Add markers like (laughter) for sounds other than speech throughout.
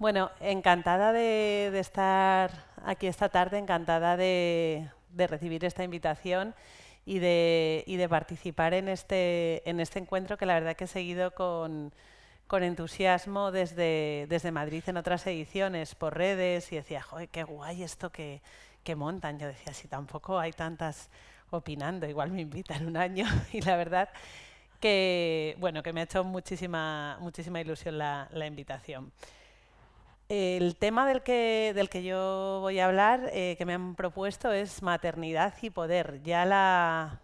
Bueno, encantada de, estar aquí esta tarde, encantada de, recibir esta invitación y de, participar en este, en este encuentro que la verdad que he seguido con, entusiasmo desde, desde Madrid en otras ediciones por redes y decía, joder, qué guay esto que, que montan. Yo decía, si tampoco hay tantas opinando, igual me invitan un año (laughs) y la verdad que, bueno, que me ha hecho muchísima, muchísima ilusión la, la invitación. El tema del que, del que yo voy a hablar, eh, que me han propuesto, es maternidad y poder. Ya, la,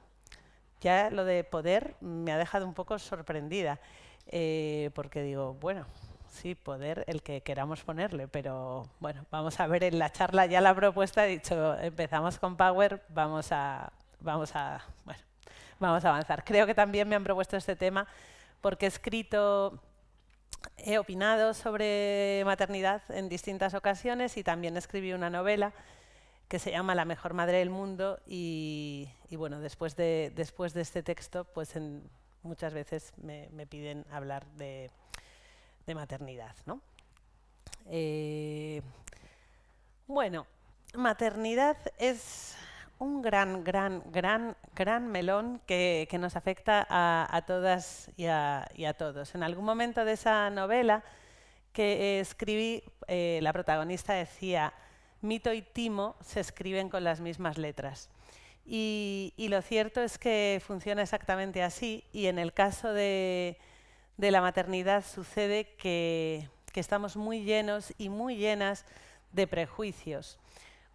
ya lo de poder me ha dejado un poco sorprendida, eh, porque digo, bueno, sí, poder, el que queramos ponerle, pero bueno, vamos a ver en la charla ya la propuesta, he dicho, empezamos con Power, vamos a, vamos a, bueno, vamos a avanzar. Creo que también me han propuesto este tema porque he escrito he opinado sobre maternidad en distintas ocasiones y también escribí una novela que se llama La mejor madre del mundo y, bueno, después de, después de este texto, pues muchas veces me, piden hablar de, maternidad. ¿no? Eh, bueno, maternidad es un gran, gran, gran, gran melón que, nos afecta a, todas y a, todos. En algún momento de esa novela que escribí, eh, la protagonista decía, Mito y Timo se escriben con las mismas letras. Y, lo cierto es que funciona exactamente así y en el caso de, la maternidad sucede que estamos muy llenos y muy llenas de prejuicios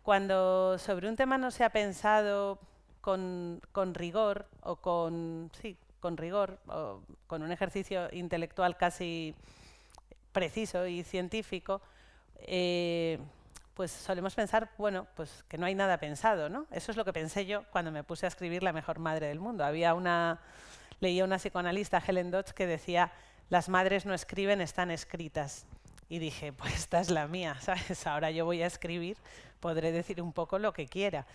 cuando sobre un tema no se ha pensado con, rigor o con, sí, con rigor o con un ejercicio intelectual casi preciso y científico, eh, pues solemos pensar, bueno, pues que no hay nada pensado, ¿no? Eso es lo que pensé yo cuando me puse a escribir La mejor madre del mundo. Había una, leía una psicoanalista, Helen Dodge, que decía, las madres no escriben, están escritas. Y dije, (laughs) pues esta es la mía, (laughs) ¿sabes? Ahora yo voy a escribir podré decir un poco lo que quiera.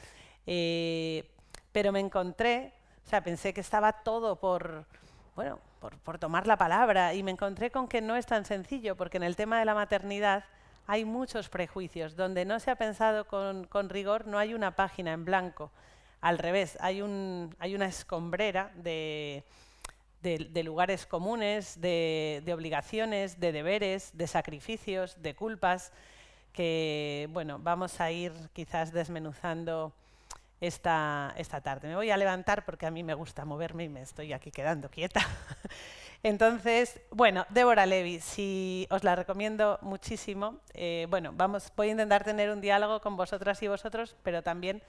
Eh, pero me encontré, o sea, pensé que estaba todo por, bueno, por, tomar la palabra y me encontré con que no es tan sencillo, porque en el tema de la maternidad hay muchos prejuicios. Donde no se ha pensado con, rigor no hay una página en blanco. Al revés, hay, un, hay una escombrera de, de, lugares comunes, de, obligaciones, de deberes, de sacrificios, de culpas que bueno, vamos a ir quizás desmenuzando esta, esta tarde. Me voy a levantar porque a mí me gusta moverme y me estoy aquí quedando quieta. (laughs) Entonces, bueno, Débora Levy, si os la recomiendo muchísimo. Eh, bueno, vamos, voy a intentar tener un diálogo con vosotras y vosotros, pero también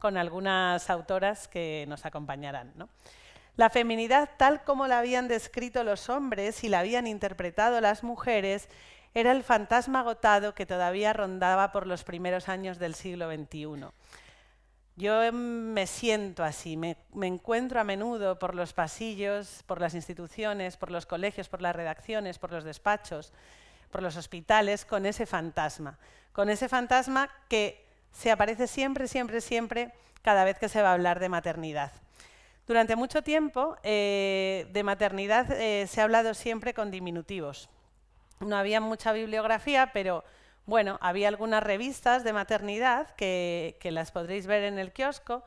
con algunas autoras que nos acompañarán. La feminidad, tal como la habían descrito los hombres y la habían interpretado las mujeres, era el fantasma agotado que todavía rondaba por los primeros años del siglo XXI. Yo me siento así, me, encuentro a menudo por los pasillos, por las instituciones, por los colegios, por las redacciones, por los despachos, por los hospitales, con ese fantasma, con ese fantasma que se aparece siempre, siempre, siempre cada vez que se va a hablar de maternidad. Durante mucho tiempo eh, de maternidad eh, se ha hablado siempre con diminutivos, no había mucha bibliografía, pero bueno, había algunas revistas de maternidad que, las podréis ver en el kiosco,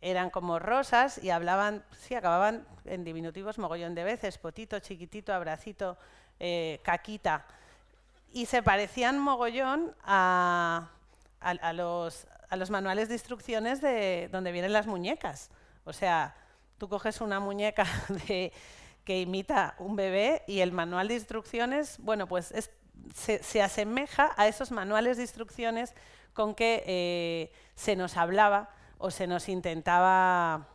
eran como rosas y hablaban, sí, acababan en diminutivos mogollón de veces, potito, chiquitito, abracito, eh, caquita, y se parecían mogollón a, los, a los manuales de instrucciones de donde vienen las muñecas. O sea, tú coges una muñeca (laughs) que imita un bebé y el manual de instrucciones, bueno, pues se, asemeja a esos manuales de instrucciones con que eh, se nos hablaba o se nos intentaba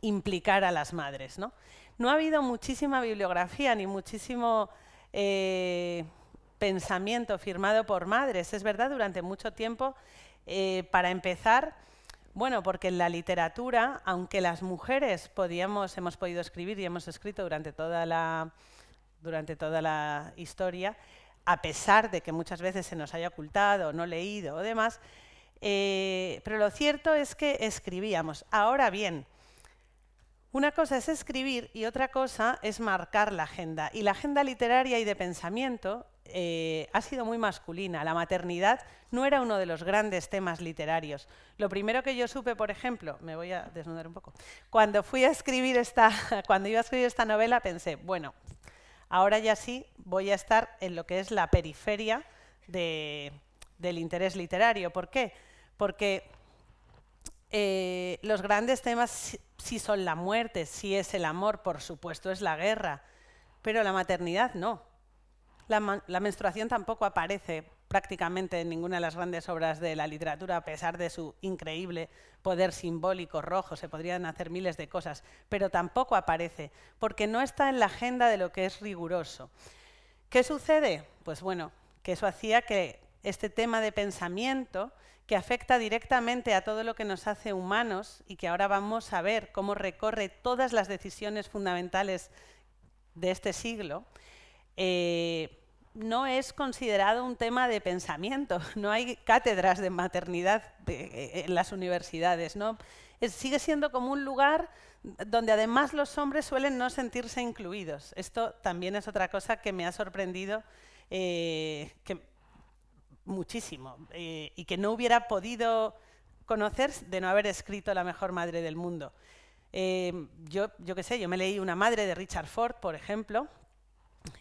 implicar a las madres. ¿no? no ha habido muchísima bibliografía ni muchísimo eh, pensamiento firmado por madres. Es verdad, durante mucho tiempo, eh, para empezar, bueno, porque en la literatura, aunque las mujeres podíamos, hemos podido escribir y hemos escrito durante toda la, durante toda la historia, a pesar de que muchas veces se nos haya ocultado, no leído o demás, eh, pero lo cierto es que escribíamos. Ahora bien, una cosa es escribir y otra cosa es marcar la agenda. Y la agenda literaria y de pensamiento eh, ha sido muy masculina. La maternidad no era uno de los grandes temas literarios. Lo primero que yo supe, por ejemplo, me voy a desnudar un poco, cuando fui a escribir esta, (laughs) cuando iba a escribir esta novela pensé, bueno, ahora ya sí voy a estar en lo que es la periferia del interés literario. ¿Por qué? Porque eh, los grandes temas sí son la muerte, sí es el amor, por supuesto es la guerra, pero la maternidad no. La, menstruación tampoco aparece prácticamente en ninguna de las grandes obras de la literatura, a pesar de su increíble poder simbólico rojo, se podrían hacer miles de cosas, pero tampoco aparece, porque no está en la agenda de lo que es riguroso. ¿Qué sucede? Pues bueno, que eso hacía que este tema de pensamiento, que afecta directamente a todo lo que nos hace humanos y que ahora vamos a ver cómo recorre todas las decisiones fundamentales de este siglo, eh, no es considerado un tema de pensamiento. (laughs) No hay cátedras de maternidad eh, en las universidades. ¿no? sigue siendo como un lugar donde además los hombres suelen no sentirse incluidos. Esto también es otra cosa que me ha sorprendido eh, muchísimo y que no hubiera podido conocer de no haber escrito La mejor madre del mundo. yo, yo qué sé, yo me leí Una madre de Richard Ford, por ejemplo,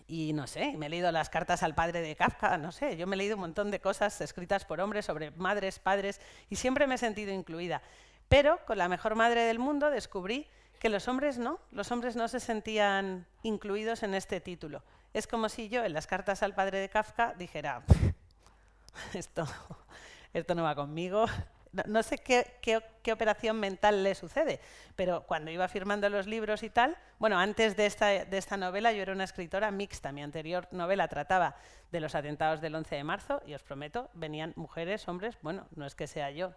y no sé, me he leído las cartas al padre de Kafka, no sé, yo me he leído un montón de cosas escritas por hombres sobre madres, padres, y siempre me he sentido incluida. Pero con la mejor madre del mundo descubrí que los hombres no, los hombres no se sentían incluidos en este título. Es como si yo en las cartas al padre de Kafka dijera, esto, (laughs) esto no va conmigo, no, sé qué, operación mental le sucede, pero cuando iba firmando los libros y tal, bueno, antes de esta, novela yo era una escritora mixta. Mi anterior novela trataba de los atentados del 11 de marzo y os prometo, venían mujeres, hombres, bueno, no es que sea yo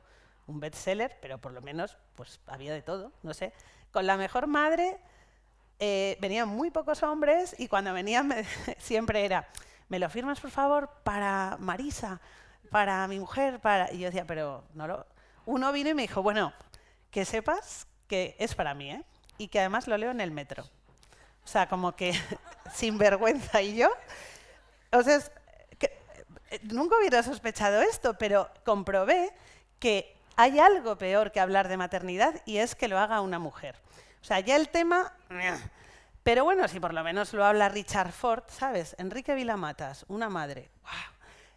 un bestseller, pero por lo menos pues había de todo, no sé. Con La mejor madre eh, venían muy pocos hombres y cuando venían (laughs) siempre era, ¿me lo firmas por favor para Marisa? Para mi mujer, para... Y yo decía, pero no lo... Uno vino y me dijo, bueno, que sepas que es para mí, ¿eh? Y que además lo leo en el metro. O sea, como que (laughs) sin vergüenza y yo... O sea, eh, nunca hubiera sospechado esto, pero comprobé que hay algo peor que hablar de maternidad y es que lo haga una mujer. O sea, ya el tema... Pero bueno, si por lo menos lo habla Richard Ford, ¿sabes? Enrique Vilamatas, una madre. ¡Wow!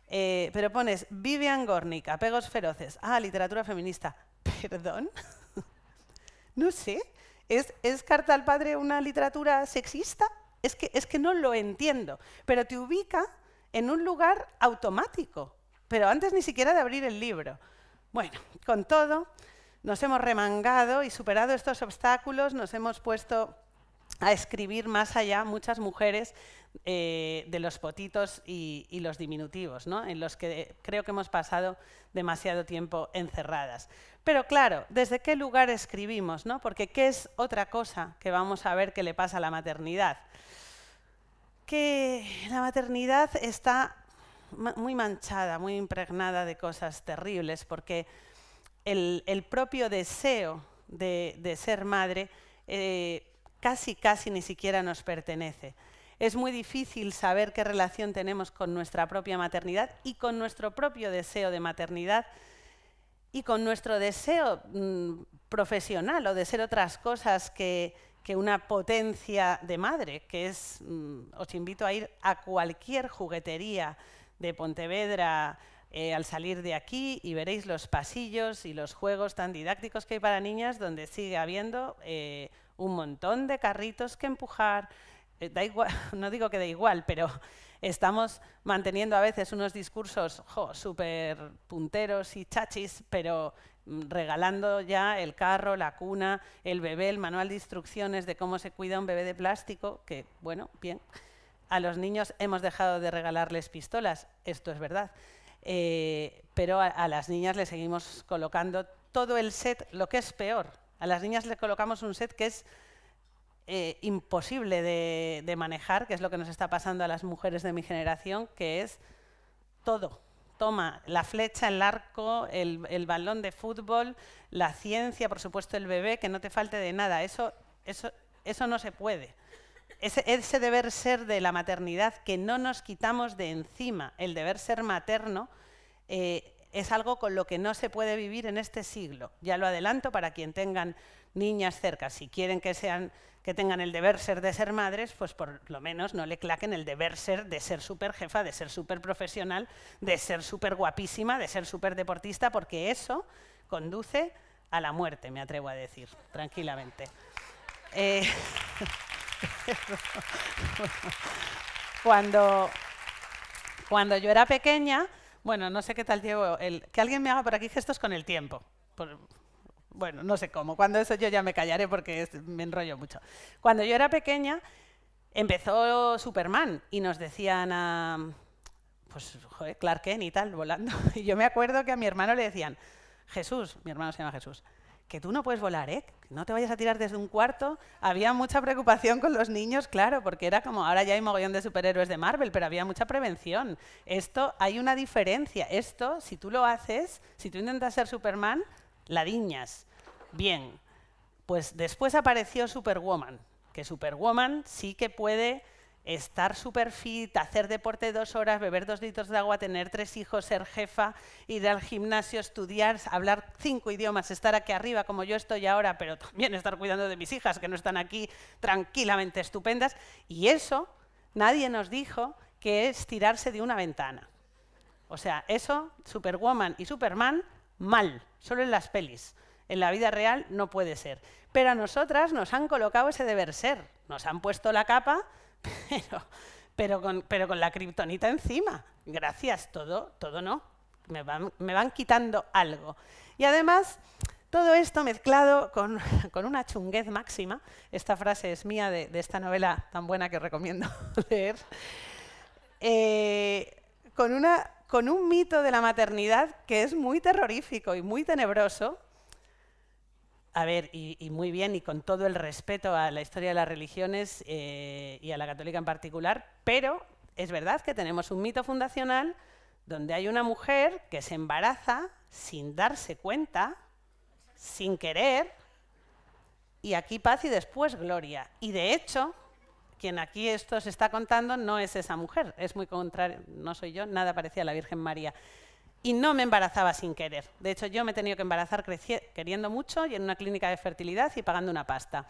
Eh, pero pones Vivian Gornick, apegos feroces. Ah, literatura feminista. (laughs) ¿Perdón? (laughs) no sé. ¿Es, Carta al Padre una literatura sexista? Es que, es que no lo entiendo. Pero te ubica en un lugar automático. Pero antes ni siquiera de abrir el libro. Bueno, con todo, nos hemos remangado y superado estos obstáculos, nos hemos puesto a escribir más allá muchas mujeres eh, de los potitos y, los diminutivos, ¿no? en los que creo que hemos pasado demasiado tiempo encerradas. Pero claro, ¿desde qué lugar escribimos? ¿no? Porque ¿qué es otra cosa que vamos a ver que le pasa a la maternidad? Que la maternidad está muy manchada, muy impregnada de cosas terribles, porque el, propio deseo de, ser madre eh, casi, casi ni siquiera nos pertenece. Es muy difícil saber qué relación tenemos con nuestra propia maternidad y con nuestro propio deseo de maternidad y con nuestro deseo mm, profesional o de ser otras cosas que, una potencia de madre, que es, mm, os invito a ir a cualquier juguetería de Pontevedra eh, al salir de aquí y veréis los pasillos y los juegos tan didácticos que hay para niñas donde sigue habiendo eh, un montón de carritos que empujar, da igual, (laughs) no digo que da igual, pero estamos manteniendo a veces unos discursos súper punteros y chachis, pero mm, regalando ya el carro, la cuna, el bebé, el manual de instrucciones de cómo se cuida un bebé de plástico, que, bueno, bien, a los niños hemos dejado de regalarles pistolas, esto es verdad, eh, pero a las niñas les seguimos colocando todo el set, lo que es peor, a las niñas les colocamos un set que es eh, imposible de, manejar, que es lo que nos está pasando a las mujeres de mi generación, que es todo. Toma la flecha, el arco, el, balón de fútbol, la ciencia, por supuesto el bebé, que no te falte de nada. Eso, eso, eso no se puede. ese, deber ser de la maternidad que no nos quitamos de encima, el deber ser materno, eh, es algo con lo que no se puede vivir en este siglo. Ya lo adelanto para quien tengan niñas cerca. Si quieren que, sean, que tengan el deber ser de ser madres, pues por lo menos no le claquen el deber ser de ser súper jefa, de ser súper profesional, de ser súper guapísima, de ser súper deportista, porque eso conduce a la muerte, me atrevo a decir, tranquilamente. Eh, cuando, cuando yo era pequeña, bueno, no sé qué tal llevo, el, que alguien me haga por aquí gestos con el tiempo. Bueno, no sé cómo, cuando eso yo ya me callaré porque me enrollo mucho. Cuando yo era pequeña, empezó Superman y nos decían a, pues, Clark Kent y tal, volando. (laughs) Y yo me acuerdo que a mi hermano le decían, Jesús, mi hermano se llama Jesús, que tú no puedes volar, ¿eh? Que no te vayas a tirar desde un cuarto. Había mucha preocupación con los niños, claro, porque era como, ahora ya hay mogollón de superhéroes de Marvel, pero había mucha prevención. Esto, hay una diferencia. Esto, si tú lo haces, si tú intentas ser Superman, la diñas. Bien, pues después apareció Superwoman, que Superwoman sí que puede estar súper fit, hacer deporte dos horas, beber dos litros de agua, tener tres hijos, ser jefa, ir al gimnasio, estudiar, hablar cinco idiomas, estar aquí arriba como yo estoy ahora, pero también estar cuidando de mis hijas que no están aquí tranquilamente estupendas. Y eso nadie nos dijo que es tirarse de una ventana. O sea, eso, Superwoman y Superman, mal, solo en las pelis. En la vida real no puede ser. Pero a nosotras nos han colocado ese deber ser. Nos han puesto la capa (laughs) pero, pero, con, la kriptonita encima. Gracias, todo, todo no. Me van, quitando algo. Y además, todo esto mezclado (laughs) con, una chunguez máxima, esta frase es mía de, esta novela tan buena que recomiendo (laughs) leer, eh, con un mito de la maternidad que es muy terrorífico y muy tenebroso, a ver, y, muy bien, y con todo el respeto a la historia de las religiones eh, y a la católica en particular, pero es verdad que tenemos un mito fundacional donde hay una mujer que se embaraza sin darse cuenta, sin querer, y aquí paz y después gloria. Y de hecho, quien aquí esto se está contando no es esa mujer, es muy contrario, no soy yo, nada parecía a la Virgen María y no me embarazaba sin querer. De hecho, yo me he tenido que embarazar queriendo mucho y en una clínica de fertilidad y pagando una pasta.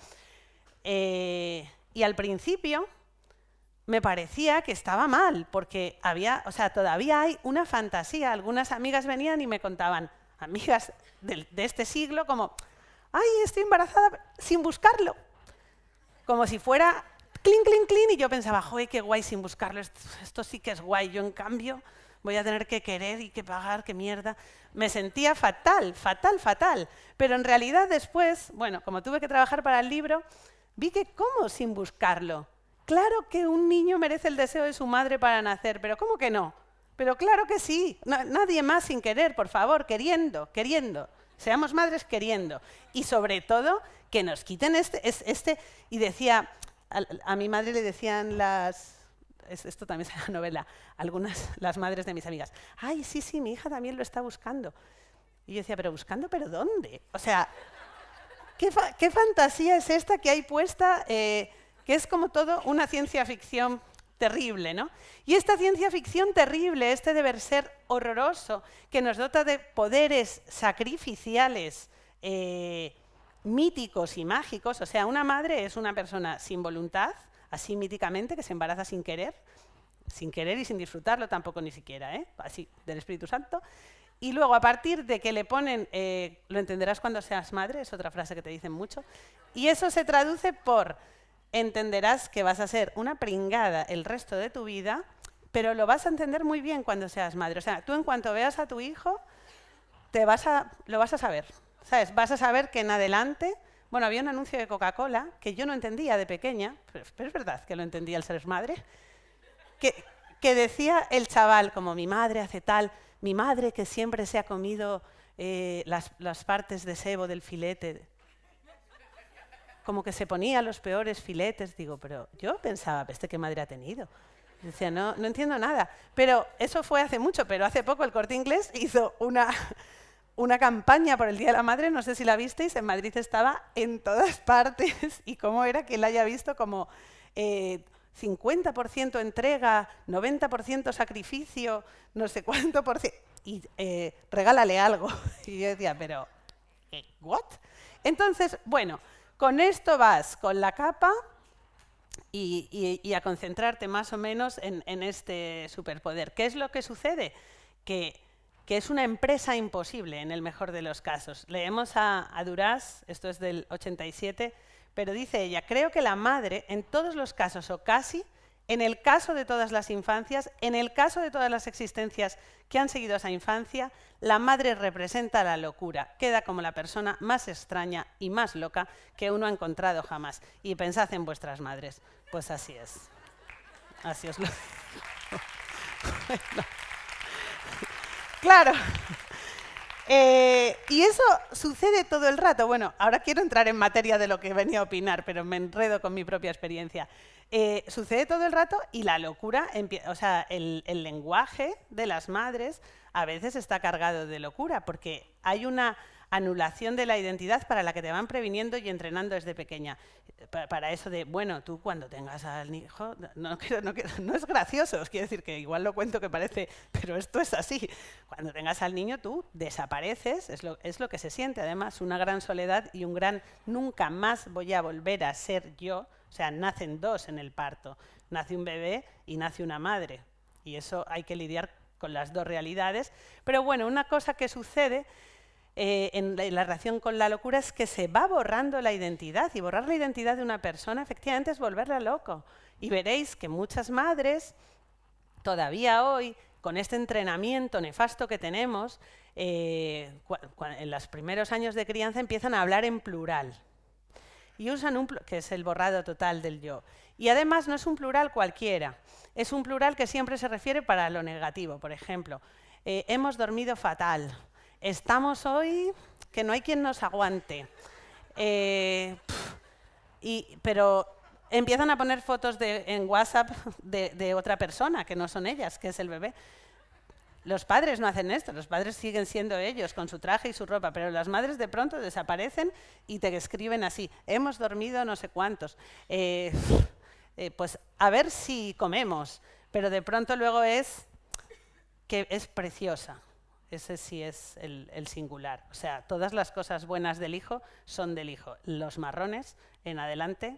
Eh, y al principio me parecía que estaba mal, porque había, o sea, todavía hay una fantasía. Algunas amigas venían y me contaban, amigas de, este siglo, como, ay, estoy embarazada sin buscarlo. Como si fuera clean, clean, clean, y yo pensaba, joder, qué guay sin buscarlo, esto sí que es guay. Yo, en cambio, voy a tener que querer y que pagar, qué mierda. Me sentía fatal, fatal, fatal. Pero en realidad después, bueno, como tuve que trabajar para el libro, vi que cómo sin buscarlo. Claro que un niño merece el deseo de su madre para nacer, pero ¿cómo que no? Pero claro que sí, nadie más sin querer, por favor, queriendo, queriendo. Seamos madres queriendo. Y sobre todo, que nos quiten este... este y decía, a mi madre le decían las, esto también (laughs) es una novela, algunas, las madres de mis amigas, ay, sí, sí, mi hija también lo está buscando. Y yo decía, pero buscando, ¿pero dónde? O sea, ¿qué, fantasía es esta que hay puesta, eh, que es como todo una ciencia ficción terrible, ¿no? Y esta ciencia ficción terrible, este deber ser horroroso, que nos dota de poderes sacrificiales, eh, míticos y mágicos, o sea, una madre es una persona sin voluntad, así míticamente, que se embaraza sin querer, sin querer y sin disfrutarlo tampoco ni siquiera, ¿eh? así, del Espíritu Santo. Y luego, a partir de que le ponen, eh, lo entenderás cuando seas madre, es otra frase que te dicen mucho, y eso se traduce por, entenderás que vas a ser una pringada el resto de tu vida, pero lo vas a entender muy bien cuando seas madre. O sea, tú en cuanto veas a tu hijo, te vas a, lo vas a saber. ¿Sabes? Vas a saber que en adelante bueno, había un anuncio de Coca-Cola que yo no entendía de pequeña, pero, es verdad que lo entendía al ser madre, que, decía el chaval, como mi madre hace tal, mi madre que siempre se ha comido eh, las, partes de sebo del filete, como que se ponía los peores filetes, digo, pero yo pensaba, ¿este qué madre ha tenido? Decía, no, no entiendo nada. Pero eso fue hace mucho, pero hace poco el corte inglés hizo una, una campaña por el Día de la Madre, no sé si la visteis, en Madrid estaba en todas (laughs) partes y cómo era que la haya visto como 50% entrega, 90% sacrificio, no sé cuánto por ciento, y eh, regálale algo. (laughs) Y yo decía, pero, ¿what? Entonces, bueno, con esto vas con la capa y, a concentrarte más o menos en, este superpoder. ¿Qué es lo que sucede? Que, es una empresa imposible en el mejor de los casos. Leemos a, a Duras, esto es del 87, pero dice ella, creo que la madre, en todos los casos o casi, en el caso de todas las infancias, en el caso de todas las existencias que han seguido esa infancia, la madre representa la locura, queda como la persona más extraña y más loca que uno ha encontrado jamás. Y pensad en vuestras madres. Pues así es. Así os lo (laughs) Claro. (laughs) Eh, y eso sucede todo el rato. Bueno, ahora quiero entrar en materia de lo que venía a opinar, pero me enredo con mi propia experiencia. Eh, sucede todo el rato y la locura, o sea, el, lenguaje de las madres a veces está cargado de locura, porque hay una anulación de la identidad para la que te van previniendo y entrenando desde pequeña. Para, eso de, bueno, tú cuando tengas al hijo, no, (laughs) no, es gracioso, os quiero decir que igual lo cuento que parece, pero esto es así. Cuando tengas al niño tú desapareces, es lo, es lo que se siente además, una gran soledad y un gran nunca más voy a volver a ser yo o sea, nacen dos en el parto. Nace un bebé y nace una madre. Y eso hay que lidiar con las dos realidades. Pero bueno, una cosa que sucede eh, en, la, relación con la locura es que se va borrando la identidad. Y borrar la identidad de una persona efectivamente es volverla loco. Y veréis que muchas madres, todavía hoy, con este entrenamiento nefasto que tenemos, eh, en los primeros años de crianza empiezan a hablar en plural y usan un que es el borrado total del yo. Y además no es un plural cualquiera, es un plural que siempre se refiere para lo negativo. Por ejemplo, eh, hemos dormido fatal, estamos hoy que no hay quien nos aguante. Eh, y, pero empiezan a poner fotos de, en WhatsApp de, otra persona, que no son ellas, que es el bebé. Los padres no hacen esto, los padres siguen siendo ellos con su traje y su ropa, pero las madres de pronto desaparecen y te escriben así, hemos dormido no sé cuántos, eh, eh, pues a ver si comemos, pero de pronto luego es que es preciosa. Ese sí es el, singular. O sea, todas las cosas buenas del hijo son del hijo. Los marrones, en adelante,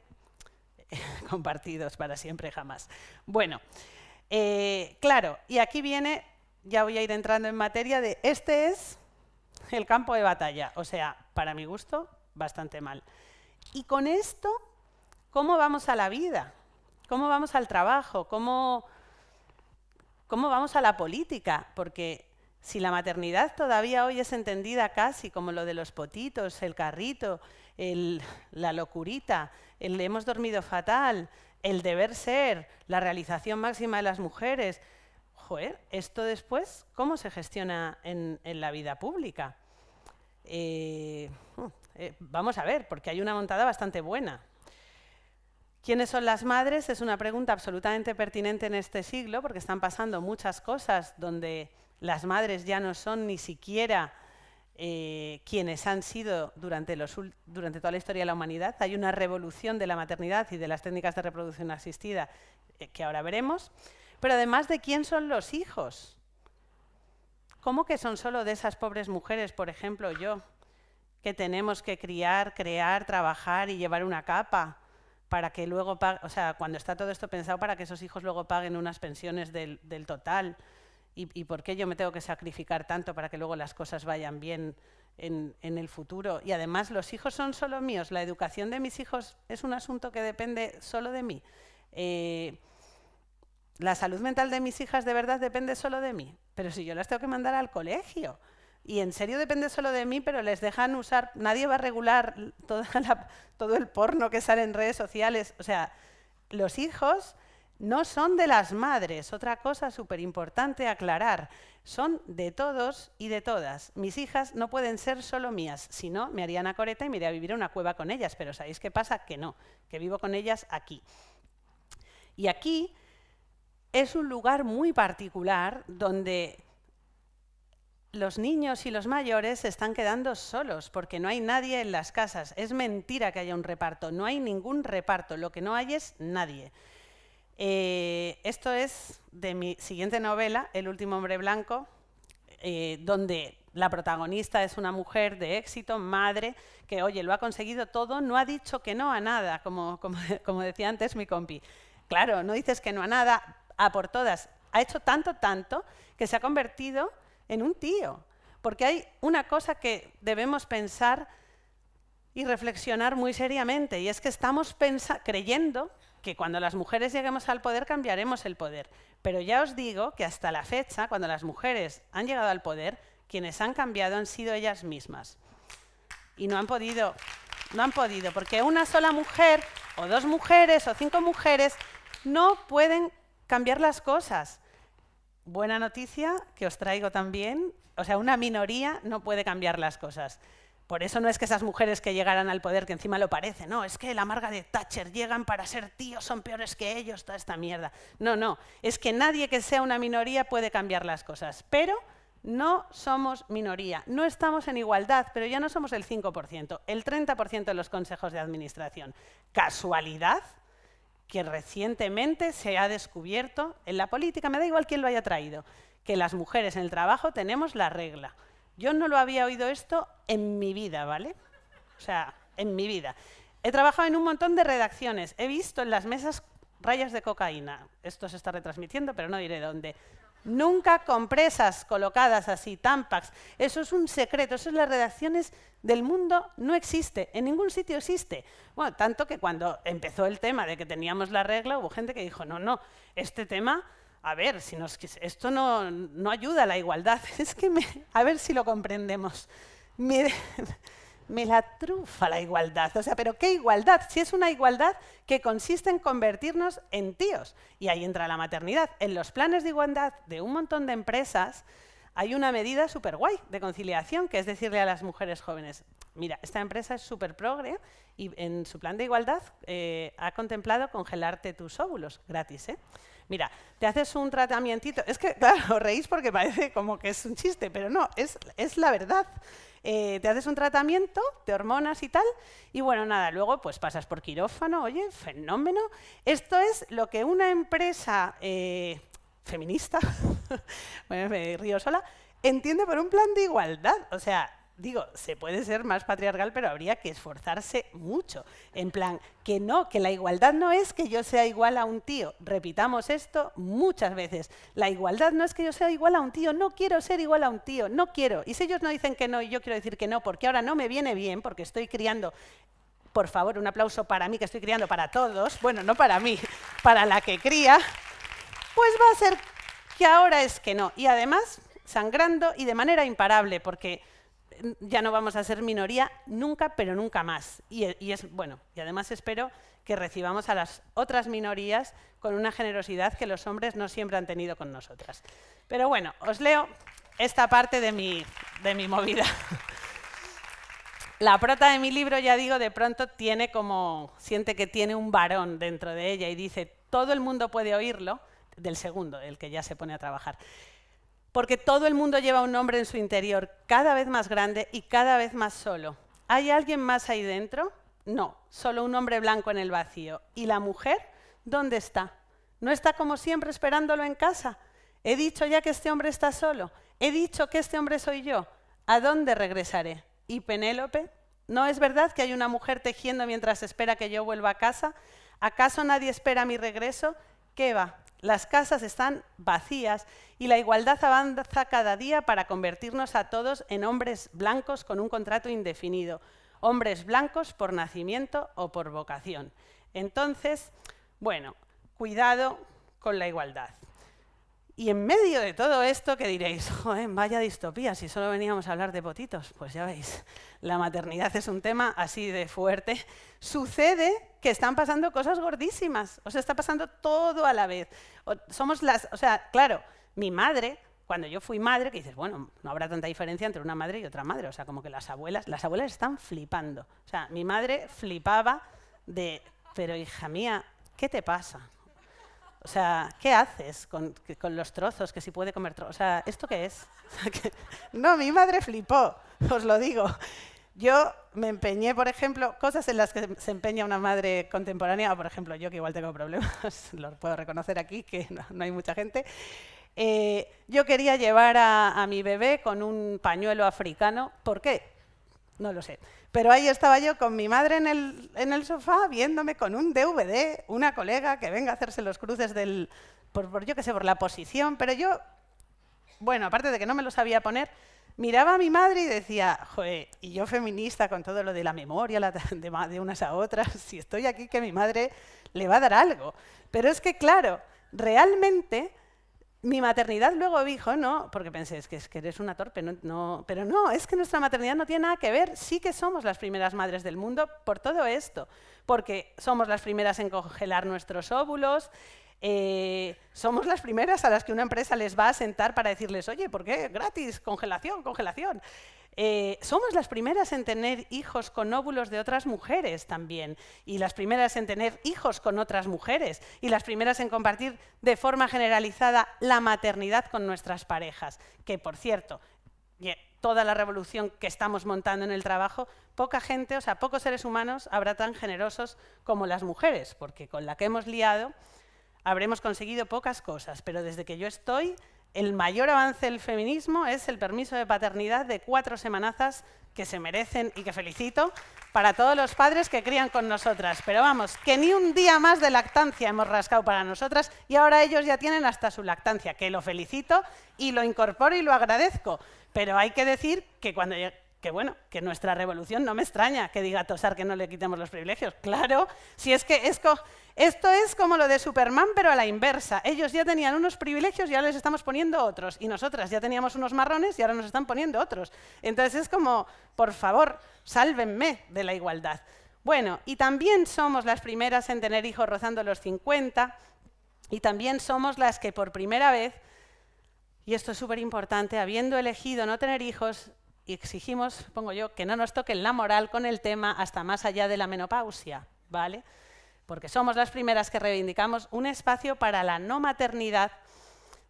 (laughs) compartidos para siempre jamás. Bueno, eh, claro, y aquí viene ya voy a ir entrando en materia de este es el campo de batalla. O sea, para mi gusto, bastante mal. Y con esto, ¿cómo vamos a la vida? ¿Cómo vamos al trabajo? ¿Cómo, cómo vamos a la política? Porque si la maternidad todavía hoy es entendida casi como lo de los potitos, el carrito, la locurita, el hemos dormido fatal, el deber ser, la realización máxima de las mujeres, esto después, ¿cómo se gestiona en, la vida pública? Eh, uh, eh, vamos a ver, porque hay una montada bastante buena. ¿Quiénes son las madres? Es una pregunta absolutamente pertinente en este siglo, porque están pasando muchas cosas donde las madres ya no son ni siquiera eh, quienes han sido durante, toda la historia de la humanidad. Hay una revolución de la maternidad y de las técnicas de reproducción asistida que ahora veremos. Pero además de quién son los hijos. ¿Cómo que son solo de esas pobres mujeres, por ejemplo, yo, que tenemos que criar, crear, trabajar y llevar una capa para que luego, o sea, cuando está todo esto pensado para que esos hijos luego paguen unas pensiones del, total? ¿Y, por qué yo me tengo que sacrificar tanto para que luego las cosas vayan bien en, el futuro? Y además los hijos son solo míos, la educación de mis hijos es un asunto que depende solo de mí. Eh, la salud mental de mis hijas de verdad depende solo de mí, pero si yo las tengo que mandar al colegio y en serio depende solo de mí, pero les dejan usar, nadie va a regular todo el porno que sale en redes sociales, o sea, los hijos no son de las madres, otra cosa súper importante aclarar, son de todos y de todas. Mis hijas no pueden ser solo mías, si no, me harían a coreta y me iría a vivir en una cueva con ellas, pero ¿sabéis qué pasa? Que no, que vivo con ellas aquí. Y aquí es un lugar muy particular donde los niños y los mayores se están quedando solos porque no hay nadie en las casas. Es mentira que haya un reparto, no hay ningún reparto, lo que no hay es nadie. Eh, esto es de mi siguiente novela, El último hombre blanco, eh, donde la protagonista es una mujer de éxito, madre, que, oye, lo ha conseguido todo, no ha dicho que no a nada, como, (laughs) como decía antes mi compi. Claro, no dices que no a nada, a por todas. Ha hecho tanto, tanto, que se ha convertido en un tío. Porque hay una cosa que debemos pensar y reflexionar muy seriamente, y es que estamos creyendo que cuando las mujeres lleguemos al poder cambiaremos el poder. Pero ya os digo que hasta la fecha, cuando las mujeres han llegado al poder, quienes han cambiado han sido ellas mismas. Y no han podido, no han podido, porque una sola mujer, o dos mujeres, o cinco mujeres, no pueden cambiar las cosas buena noticia que os traigo también, o sea, una minoría no puede cambiar las cosas. Por eso no es que esas mujeres que llegaran al poder, que encima lo parece, no, es que la marga de Thatcher llegan para ser tíos, son peores que ellos, toda esta mierda. No, no, es que nadie que sea una minoría puede cambiar las cosas. Pero no somos minoría, no estamos en igualdad, pero ya no somos el 5%, el 30% de los consejos de administración. ¿Casualidad? que recientemente se ha descubierto en la política, me da igual quién lo haya traído, que las mujeres en el trabajo tenemos la regla. Yo no lo había oído esto en mi vida, ¿vale? O sea, en mi vida. He trabajado en un montón de redacciones, he visto en las mesas rayas de cocaína. Esto se está retransmitiendo, pero no diré dónde. Nunca compresas colocadas así, tampax. Eso es un secreto, eso en las redacciones del mundo no existe, en ningún sitio existe. Bueno, tanto que cuando empezó el tema de que teníamos la regla, hubo gente que dijo, no, no, este tema, a ver, si esto no, no ayuda a la igualdad. (laughs) Es que, a ver si lo comprendemos. Mire, (laughs) me la trufa la igualdad. O sea, pero ¿qué igualdad? Si es una igualdad que consiste en convertirnos en tíos. Y ahí entra la maternidad. En los planes de igualdad de un montón de empresas hay una medida súper guay de conciliación, que es decirle a las mujeres jóvenes, mira, esta empresa es súper progre y en su plan de igualdad eh, ha contemplado congelarte tus óvulos gratis. ¿eh? Mira, te haces un tratamientito. Es que, (laughs) claro, os reís porque parece como que es un chiste, pero no, es, es la verdad. Eh, te haces un tratamiento de hormonas y tal, y bueno, nada, luego pues pasas por quirófano, oye, fenómeno. Esto es lo que una empresa eh, feminista, (laughs) bueno, me río sola, entiende por un plan de igualdad. O sea, digo, se puede ser más patriarcal, pero habría que esforzarse mucho. En plan, que no, que la igualdad no es que yo sea igual a un tío. Repitamos esto muchas veces. La igualdad no es que yo sea igual a un tío, no quiero ser igual a un tío, no quiero. Y si ellos no dicen que no y yo quiero decir que no, porque ahora no me viene bien, porque estoy criando por favor, un aplauso para mí, que estoy criando para todos, bueno, no para mí, para la que cría, pues va a ser que ahora es que no. Y además, sangrando y de manera imparable, porque ya no vamos a ser minoría nunca, pero nunca más. Y, es bueno, y además espero que recibamos a las otras minorías con una generosidad que los hombres no siempre han tenido con nosotras. Pero bueno, os leo esta parte de mi, de mi movida. La prota de mi libro, ya digo, de pronto tiene como, siente que tiene un varón dentro de ella y dice, todo el mundo puede oírlo, del segundo, el que ya se pone a trabajar porque todo el mundo lleva un hombre en su interior, cada vez más grande y cada vez más solo. ¿Hay alguien más ahí dentro? No, solo un hombre blanco en el vacío. ¿Y la mujer? ¿Dónde está? ¿No está como siempre esperándolo en casa? He dicho ya que este hombre está solo. He dicho que este hombre soy yo. ¿A dónde regresaré? ¿Y Penélope? ¿No es verdad que hay una mujer tejiendo mientras espera que yo vuelva a casa? ¿Acaso nadie espera mi regreso? ¿Qué va? Las casas están vacías y la igualdad avanza cada día para convertirnos a todos en hombres blancos con un contrato indefinido, hombres blancos por nacimiento o por vocación. Entonces, bueno, cuidado con la igualdad. Y en medio de todo esto, que diréis, (laughs) Joder, vaya distopía, si solo veníamos a hablar de potitos, pues ya veis, la maternidad es un tema así de fuerte. Sucede que están pasando cosas gordísimas, o sea, está pasando todo a la vez. somos las, o sea, claro, mi madre, cuando yo fui madre, que dices, bueno, no habrá tanta diferencia entre una madre y otra madre, o sea, como que las abuelas, las abuelas están flipando. O sea, mi madre flipaba de, pero hija mía, ¿qué te pasa? O sea, ¿qué haces con, los trozos? Que si puede comer trozos. O sea, ¿esto qué es? (laughs) no, mi madre flipó, os lo digo. Yo me empeñé, por ejemplo, cosas en las que se empeña una madre contemporánea, por ejemplo, yo que igual tengo problemas, (laughs) lo puedo reconocer aquí, que no, hay mucha gente. Eh, yo quería llevar a, mi bebé con un pañuelo africano. ¿Por qué? No lo sé. Pero ahí estaba yo con mi madre en el, sofá viéndome con un DVD, una colega que venga a hacerse los cruces del, por, por, yo qué sé, por la posición, pero yo, bueno, aparte de que no me lo sabía poner, miraba a mi madre y decía, joder, y yo feminista con todo lo de la memoria de, unas a otras, si estoy aquí que mi madre le va a dar algo. Pero es que, claro, realmente mi maternidad luego dijo, no, porque pensé, es que, es que eres una torpe, no, pero no, es que nuestra maternidad no tiene nada que ver, sí que somos las primeras madres del mundo por todo esto, porque somos las primeras en congelar nuestros óvulos, eh, somos las primeras a las que una empresa les va a sentar para decirles, oye, ¿por qué? Gratis, congelación, congelación. Eh, somos las primeras en tener hijos con óvulos de otras mujeres también, y las primeras en tener hijos con otras mujeres, y las primeras en compartir de forma generalizada la maternidad con nuestras parejas, que por cierto, toda la revolución que estamos montando en el trabajo, poca gente, o sea, pocos seres humanos habrá tan generosos como las mujeres, porque con la que hemos liado habremos conseguido pocas cosas, pero desde que yo estoy, el mayor avance del feminismo es el permiso de paternidad de cuatro semanazas que se merecen y que felicito para todos los padres que crían con nosotras. Pero vamos, que ni un día más de lactancia hemos rascado para nosotras y ahora ellos ya tienen hasta su lactancia, que lo felicito y lo incorporo y lo agradezco. Pero hay que decir que cuando que bueno, que nuestra revolución no me extraña que diga Tosar que no le quitemos los privilegios. Claro, si es que esto es como lo de Superman, pero a la inversa. Ellos ya tenían unos privilegios y ahora les estamos poniendo otros. Y nosotras ya teníamos unos marrones y ahora nos están poniendo otros. Entonces es como, por favor, sálvenme de la igualdad. Bueno, y también somos las primeras en tener hijos rozando los 50 y también somos las que por primera vez, y esto es súper importante, habiendo elegido no tener hijos, y exigimos, pongo yo, que no nos toquen la moral con el tema hasta más allá de la menopausia, ¿vale? Porque somos las primeras que reivindicamos un espacio para la no maternidad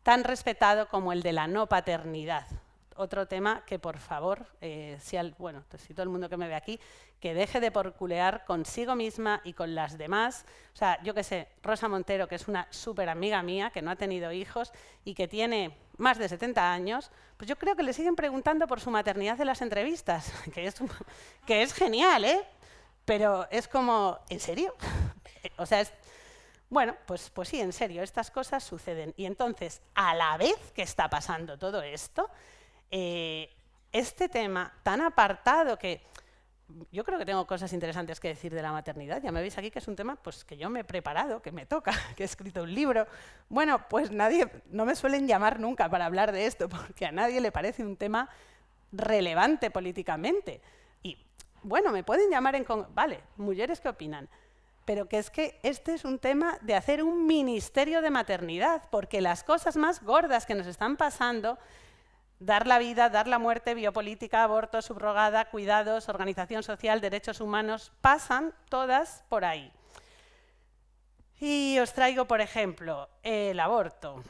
tan respetado como el de la no paternidad. Otro tema que, por favor, eh, si, bueno, pues si todo el mundo que me ve aquí, que deje de porculear consigo misma y con las demás. O sea, yo qué sé, Rosa Montero, que es una súper amiga mía, que no ha tenido hijos y que tiene más de 70 años, pues yo creo que le siguen preguntando por su maternidad en las entrevistas, (laughs) que es, que es genial, ¿eh? Pero es como, ¿en serio? (laughs) o sea, es, bueno, pues, pues sí, en serio, estas cosas suceden. Y entonces, a la vez que está pasando todo esto, eh, este tema tan apartado que yo creo que tengo cosas interesantes que decir de la maternidad. Ya me veis aquí que es un tema pues, que yo me he preparado, que me toca, (laughs) que he escrito un libro. Bueno, pues nadie, no me suelen llamar nunca para hablar de esto, porque a nadie le parece un tema relevante políticamente. Y bueno, me pueden llamar en... Vale, mujeres qué opinan. Pero que es que este es un tema de hacer un ministerio de maternidad, porque las cosas más gordas que nos están pasando Dar la vida, dar la muerte, biopolítica, aborto, subrogada, cuidados, organización social, derechos humanos, pasan todas por ahí. Y os traigo, por ejemplo, el aborto,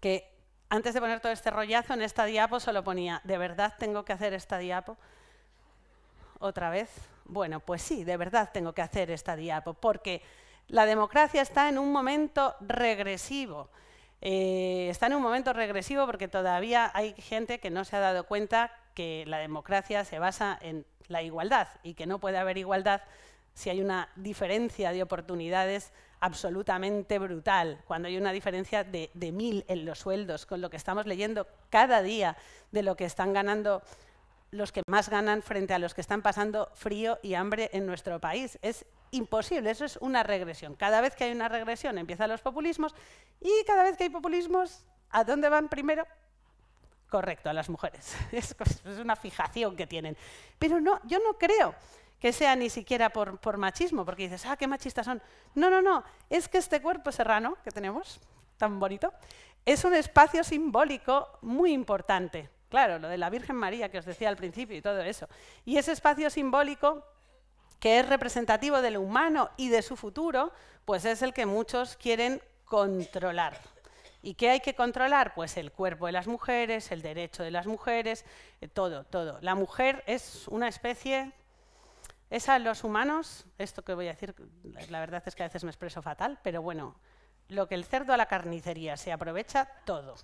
que antes de poner todo este rollazo en esta diapo solo ponía, ¿de verdad tengo que hacer esta diapo? ¿Otra vez? Bueno, pues sí, de verdad tengo que hacer esta diapo, porque la democracia está en un momento regresivo. Eh, está en un momento regresivo porque todavía hay gente que no se ha dado cuenta que la democracia se basa en la igualdad y que no puede haber igualdad si hay una diferencia de oportunidades absolutamente brutal, cuando hay una diferencia de, de, mil en los sueldos, con lo que estamos leyendo cada día de lo que están ganando los que más ganan frente a los que están pasando frío y hambre en nuestro país. Es imposible, eso es una regresión. Cada vez que hay una regresión empiezan los populismos y cada vez que hay populismos, ¿a dónde van primero? Correcto, a las mujeres. (laughs) Es, una fijación que tienen. Pero no, yo no creo que sea ni siquiera por, por, machismo, porque dices, ah, qué machistas son. No, no, no, es que este cuerpo serrano que tenemos, tan bonito, es un espacio simbólico muy importante. Claro, lo de la Virgen María que os decía al principio y todo eso. Y ese espacio simbólico que es representativo del humano y de su futuro, pues es el que muchos quieren controlar. ¿Y qué hay que controlar? Pues el cuerpo de las mujeres, el derecho de las mujeres, eh, todo, todo. La mujer es una especie, es a los humanos, esto que voy a decir, la verdad es que a veces me expreso fatal, pero bueno, lo que el cerdo a la carnicería se aprovecha todo.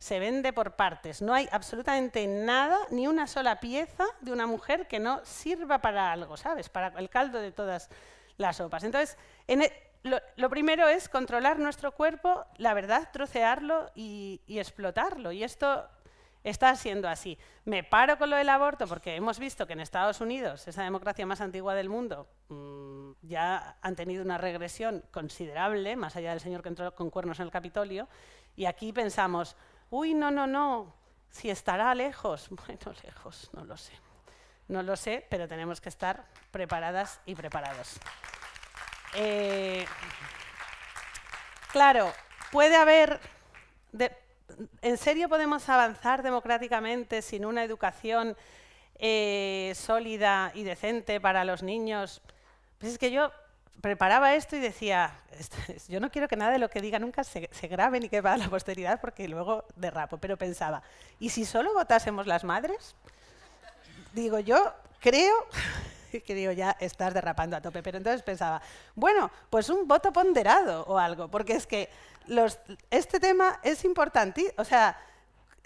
Se vende por partes. No hay absolutamente nada, ni una sola pieza de una mujer que no sirva para algo, ¿sabes? Para el caldo de todas las sopas. Entonces, en e, lo, primero es controlar nuestro cuerpo, la verdad, trocearlo y, explotarlo. Y esto está siendo así. Me paro con lo del aborto porque hemos visto que en Estados Unidos, esa democracia más antigua del mundo, mm, ya han tenido una regresión considerable, más allá del señor que entró con cuernos en el Capitolio, y aquí pensamos, uy, no, no, no, si estará lejos. (laughs) Bueno, lejos, no lo sé. No lo sé, pero tenemos que estar preparadas y preparados. Eh, claro, puede haber... ¿En serio podemos avanzar democráticamente sin una educación eh, sólida y decente para los niños? Pues es que yo preparaba esto y decía, yo no quiero que nada de lo que diga nunca se, se grabe ni que va a la posteridad porque luego derrapo, pero pensaba, ¿y si solo votásemos las madres? Digo, yo creo (laughs) que digo, ya estás derrapando a tope. Pero entonces pensaba, bueno, pues un voto ponderado o algo, porque es que los, este tema es importante, o sea,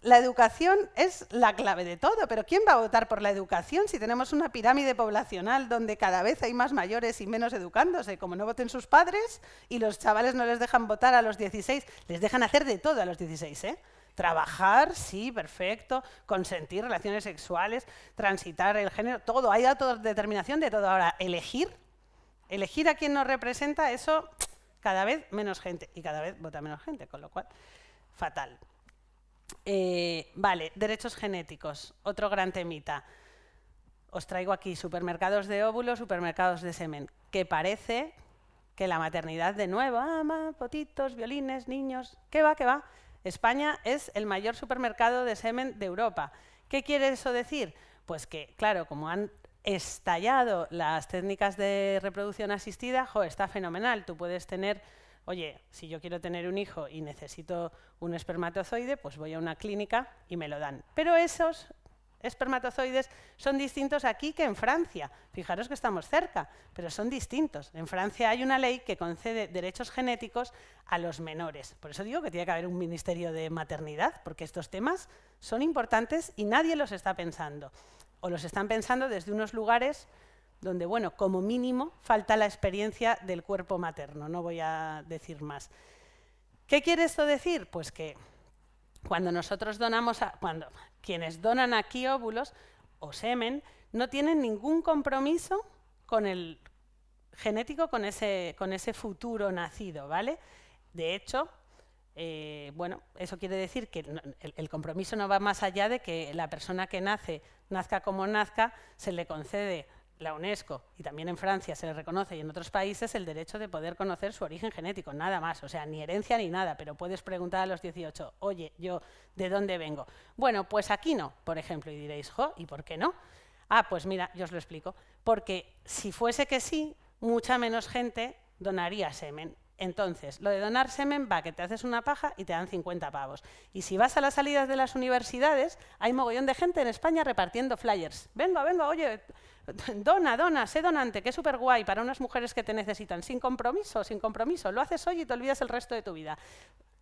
la educación es la clave de todo, pero ¿quién va a votar por la educación si tenemos una pirámide poblacional donde cada vez hay más mayores y menos educándose? Como no voten sus padres y los chavales no les dejan votar a los 16, les dejan hacer de todo a los 16, ¿eh? Trabajar, sí, perfecto. Consentir relaciones sexuales, transitar el género, todo. Hay autodeterminación de todo. Ahora, elegir, elegir a quien nos representa, eso cada vez menos gente. Y cada vez vota menos gente, con lo cual, fatal. Eh, vale, derechos genéticos, otro gran temita. Os traigo aquí supermercados de óvulos, supermercados de semen, que parece que la maternidad de nuevo, ah, potitos, violines, niños, ¿qué va, qué va? España es el mayor supermercado de semen de Europa. ¿Qué quiere eso decir? Pues que, claro, como han estallado las técnicas de reproducción asistida, jo, está fenomenal. Tú puedes tener oye, si yo quiero tener un hijo y necesito un espermatozoide, pues voy a una clínica y me lo dan. Pero esos espermatozoides son distintos aquí que en Francia. Fijaros que estamos cerca, pero son distintos. En Francia hay una ley que concede derechos genéticos a los menores. Por eso digo que tiene que haber un ministerio de maternidad, porque estos temas son importantes y nadie los está pensando. O los están pensando desde unos lugares donde, bueno, como mínimo falta la experiencia del cuerpo materno, no voy a decir más. ¿Qué quiere esto decir? Pues que cuando nosotros donamos, cuando quienes donan aquí óvulos o semen, no tienen ningún compromiso con el genético, con ese, con ese futuro nacido, ¿vale? De hecho, eh, bueno, eso quiere decir que el, compromiso no va más allá de que la persona que nace, nazca como nazca, se le concede la UNESCO y también en Francia se le reconoce y en otros países el derecho de poder conocer su origen genético, nada más, o sea, ni herencia ni nada, pero puedes preguntar a los 18, oye, yo, ¿de dónde vengo? Bueno, pues aquí no, por ejemplo, y diréis, ¿y por qué no? Ah, pues mira, yo os lo explico, porque si fuese que sí, mucha menos gente donaría semen. Entonces, lo de donar semen va que te haces una paja y te dan 50 pavos. Y si vas a las salidas de las universidades, hay mogollón de gente en España repartiendo flyers. Venga, venga, oye, Dona, dona, sé donante, que es súper guay para unas mujeres que te necesitan, sin compromiso, sin compromiso. Lo haces hoy y te olvidas el resto de tu vida.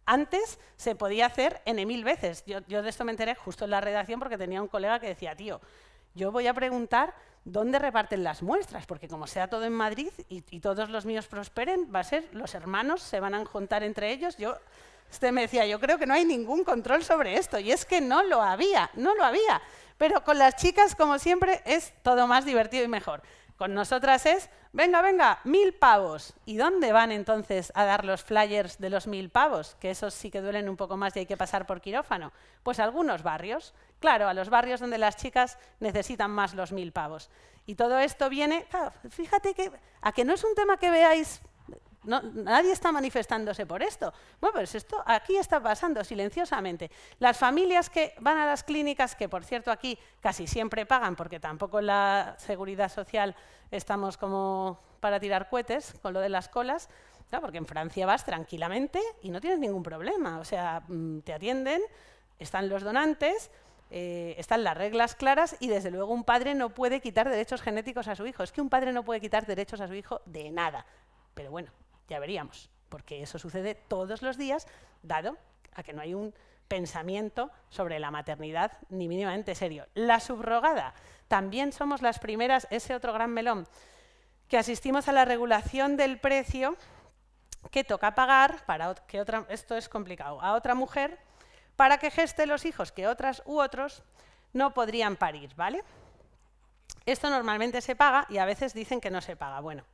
Antes se podía hacer N mil veces. Yo, de esto me enteré justo en la redacción porque tenía un colega que decía, tío, yo voy a preguntar dónde reparten las muestras, porque como sea todo en Madrid y, todos los míos prosperen, va a ser los hermanos se van a juntar entre ellos. Yo, este me decía, yo creo que no hay ningún control sobre esto, y es que no lo había, no lo había. Pero con las chicas, como siempre, es todo más divertido y mejor. Con nosotras es, venga, venga, mil pavos. ¿Y dónde van entonces a dar los flyers de los mil pavos? Que esos sí que duelen un poco más y hay que pasar por quirófano. Pues a algunos barrios. Claro, a los barrios donde las chicas necesitan más los mil pavos. Y todo esto viene, fíjate que, a que no es un tema que veáis nadie está manifestándose por esto. Bueno, pues esto aquí está pasando silenciosamente. Las familias que van a las clínicas, que por cierto aquí casi siempre pagan, porque tampoco en la seguridad social estamos como para tirar cohetes con lo de las colas, porque en Francia vas tranquilamente y no tienes ningún problema. O sea, mm, te atienden, están los donantes, eh, están las reglas claras y desde luego un padre no puede quitar derechos genéticos a su hijo. Es que un padre no puede quitar derechos a su hijo de nada. Pero bueno, ya veríamos, porque eso sucede todos los días, dado a que no hay un pensamiento sobre la maternidad ni mínimamente serio. La subrogada, también somos las primeras, ese otro gran melón, que asistimos a la regulación del precio que toca pagar para que otra, esto es complicado, a otra mujer para que geste los hijos que otras u otros no podrían parir, ¿vale? Esto normalmente se paga y a veces dicen que no se paga, bueno,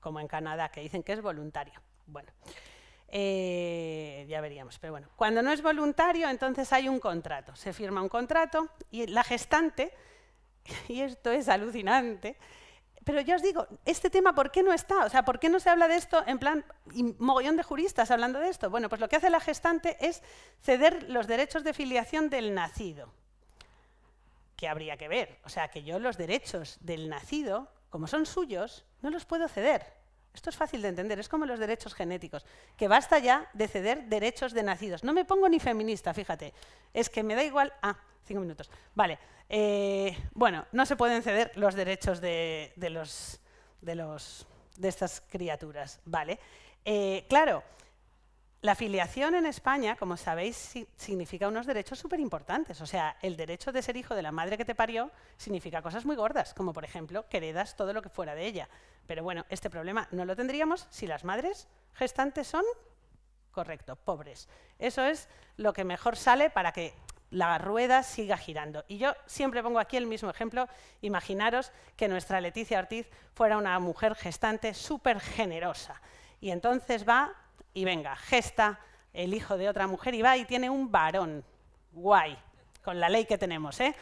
como en Canadá, que dicen que es voluntario. Bueno, eh, ya veríamos, pero bueno, cuando no es voluntario, entonces hay un contrato, se firma un contrato y la gestante, (laughs) y esto es alucinante, pero ya os digo, este tema, ¿por qué no está? O sea, ¿por qué no se habla de esto en plan, y mogollón de juristas hablando de esto? Bueno, pues lo que hace la gestante es ceder los derechos de filiación del nacido. que habría que ver? O sea, que yo los derechos del nacido, como son suyos, no los puedo ceder. Esto es fácil de entender, es como los derechos genéticos, que basta ya de ceder derechos de nacidos. No me pongo ni feminista, fíjate, es que me da igual... Ah, cinco minutos. Vale, eh, bueno, no se pueden ceder los derechos de, los, de, los, de estas criaturas, ¿vale? Eh, claro, la filiación en España, como sabéis, significa unos derechos súper importantes. O sea, el derecho de ser hijo de la madre que te parió significa cosas muy gordas, como por ejemplo que heredas todo lo que fuera de ella. Pero bueno, este problema no lo tendríamos si las madres gestantes son, correcto, pobres. Eso es lo que mejor sale para que la rueda siga girando. Y yo siempre pongo aquí el mismo ejemplo. Imaginaros que nuestra Leticia Ortiz fuera una mujer gestante súper generosa. Y entonces va y venga, gesta el hijo de otra mujer y va y tiene un varón. Guay, con la ley que tenemos, ¿eh?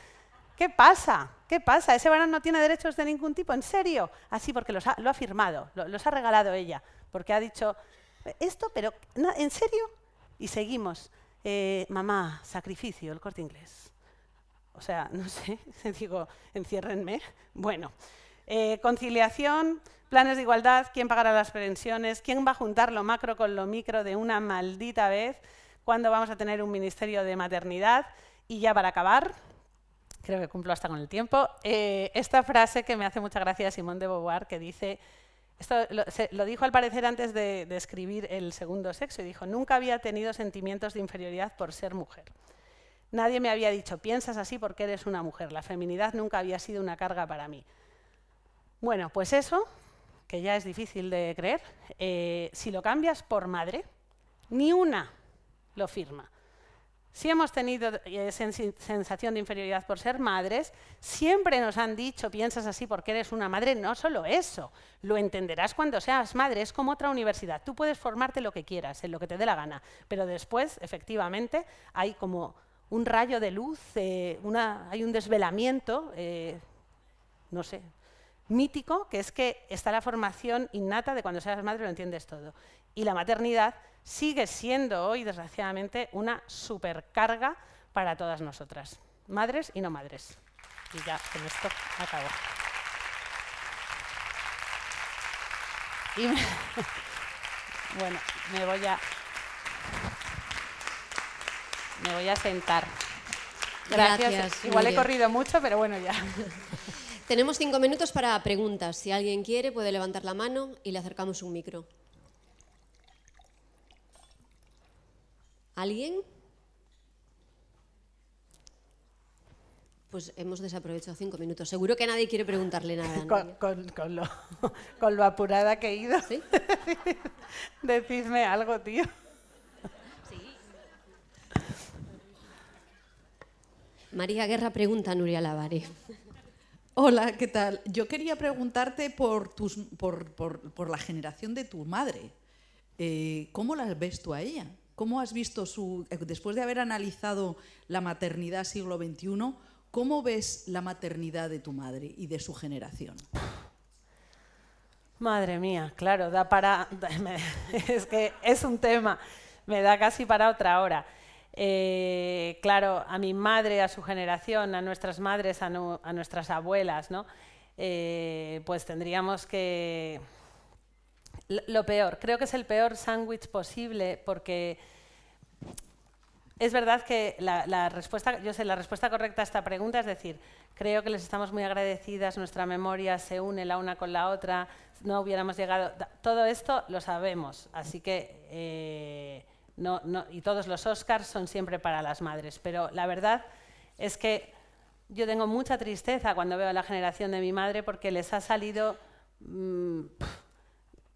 ¿Qué pasa? ¿Qué pasa? Ese varón no tiene derechos de ningún tipo, ¿en serio? Así porque los ha, lo ha firmado, los ha regalado ella, porque ha dicho esto, pero ¿en serio? Y seguimos. Eh, mamá, sacrificio, el corte inglés. O sea, (laughs) no sé, digo, enciérrenme. Bueno, eh, conciliación, planes de igualdad, quién pagará las pensiones, quién va a juntar lo macro con lo micro de una maldita vez, cuándo vamos a tener un ministerio de maternidad. Y ya para acabar, creo que cumplo hasta con el tiempo, eh, esta frase que me hace mucha gracia de Simón de Beauvoir, que dice, esto lo, dijo al parecer antes de, escribir El segundo sexo y dijo, nunca había tenido sentimientos de inferioridad por ser mujer. Nadie me había dicho, piensas así porque eres una mujer. La feminidad nunca había sido una carga para mí. Bueno, pues eso, que ya es difícil de creer, eh, si lo cambias por madre, ni una lo firma. Si hemos tenido eh, sensación de inferioridad por ser madres, siempre nos han dicho, piensas así porque eres una madre, no solo eso, lo entenderás cuando seas madre, es como otra universidad, tú puedes formarte lo que quieras, en lo que te dé la gana, pero después, efectivamente, hay como un rayo de luz, eh, hay un desvelamiento, no sé, mítico, que es que está la formación innata de cuando seas madre lo entiendes todo. Y la maternidad sigue siendo hoy, desgraciadamente, una supercarga para todas nosotras, madres y no madres. Y ya con esto acabo. Y (laughs) bueno, me voy a me voy a sentar. Gracias. Igual he corrido mucho, pero bueno, ya. (laughs) Tenemos cinco minutos para preguntas. Si alguien quiere, puede levantar la mano y le acercamos un micro. ¿Alguien? Pues hemos desaprovechado cinco minutos. Seguro que nadie quiere preguntarle nada. (laughs) (laughs) Con, lo, apurada que he ido. ¿Sí? (laughs) Decidme algo, tío. Sí. María Guerra pregunta a Nuria Lavare. Hola, ¿qué tal? Yo quería preguntarte por, la generación de tu madre. Eh, ¿Cómo la ves tú a ella? ¿Cómo has visto su, eh, después de haber analizado la maternidad siglo XXI, cómo ves la maternidad de tu madre y de su generación? Madre mía, claro, da para, (laughs) es que es un tema, me da casi para otra hora. Eh, claro, a mi madre, a su generación, a nuestras madres, a, nuestras abuelas, ¿no? Eh, pues tendríamos que lo peor, creo que es el peor sándwich posible porque es verdad que la, respuesta, yo sé, la respuesta correcta a esta pregunta es decir, creo que les estamos muy agradecidas, nuestra memoria se une la una con la otra, no hubiéramos llegado, todo esto lo sabemos, así que eh, no, y todos los Oscars son siempre para las madres, pero la verdad es que yo tengo mucha tristeza cuando veo a la generación de mi madre porque les ha salido mm,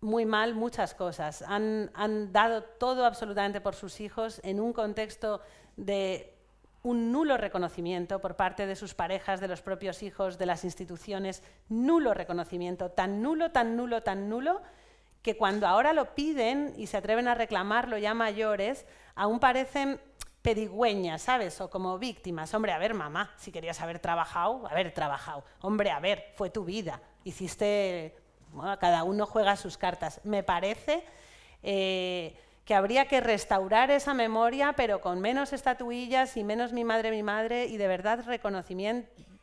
muy mal muchas cosas. Han, dado todo absolutamente por sus hijos en un contexto de un nulo reconocimiento por parte de sus parejas, de los propios hijos, de las instituciones, nulo reconocimiento, tan nulo, tan nulo, tan nulo, que cuando ahora lo piden y se atreven a reclamarlo ya mayores, aún parecen pedigüeñas, ¿sabes? O como víctimas. Hombre, a ver, mamá, si querías haber trabajado, haber trabajado. Hombre, a ver, fue tu vida. Hiciste cada uno juega sus cartas. Me parece eh, que habría que restaurar esa memoria, pero con menos estatuillas y menos mi madre, mi madre, y de verdad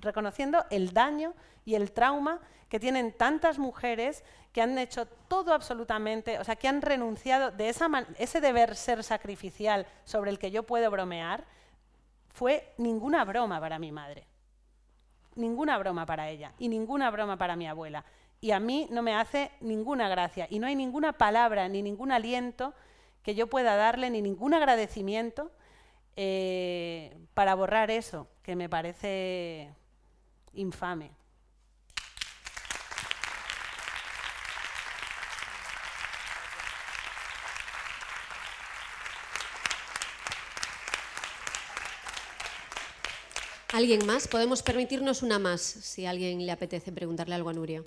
reconociendo el daño y el trauma que tienen tantas mujeres que han hecho todo absolutamente, o sea, que han renunciado de esa ese deber ser sacrificial sobre el que yo puedo bromear, fue ninguna broma para mi madre. Ninguna broma para ella y ninguna broma para mi abuela y a mí no me hace ninguna gracia y no hay ninguna palabra ni ningún aliento que yo pueda darle ni ningún agradecimiento eh, para borrar eso, que me parece infame. ¿Alguien más? Podemos permitirnos una más, si a alguien le apetece preguntarle algo a Nuria.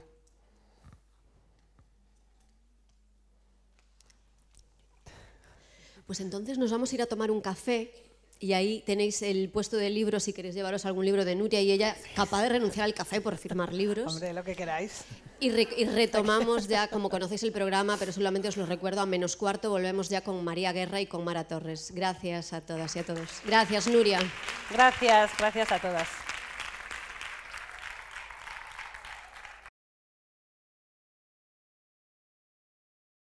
Pues entonces nos vamos a ir a tomar un café y ahí tenéis el puesto de libros si queréis llevaros algún libro de Nuria y ella capaz de renunciar al café por firmar libros. Hombre, lo que queráis. Y, y, retomamos ya, como conocéis el programa, pero solamente os lo recuerdo, a menos cuarto volvemos ya con María Guerra y con Mara Torres. Gracias a todas y a todos. Gracias, Nuria. Gracias, gracias a todas.